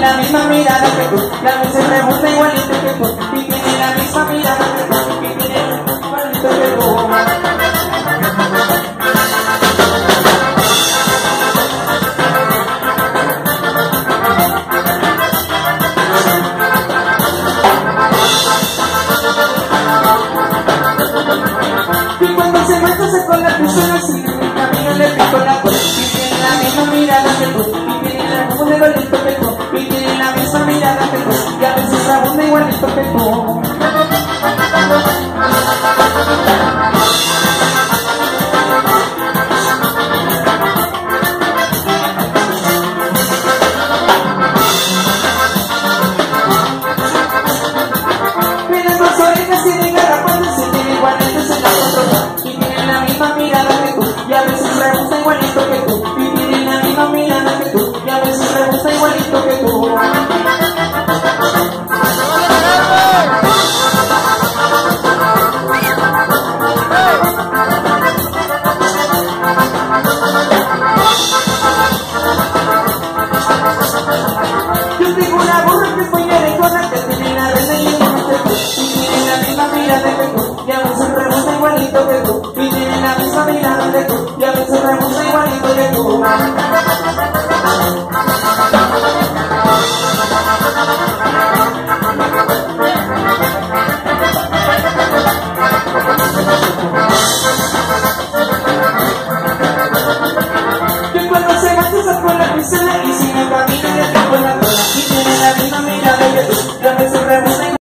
la misma mirada. Que tú, la veces me igualito que tú, y tiene la misma mirada que tú, y tiene igualito que tú. Y cuando se me esa mirada te y a veces la abunda igual es perfecto. Thank you.